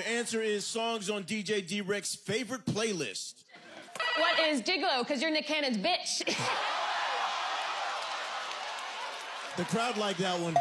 The answer is songs on DJ D-Wrek's favorite playlist. What is Gigolo? Because you're Nick Cannon's bitch. The crowd liked that one.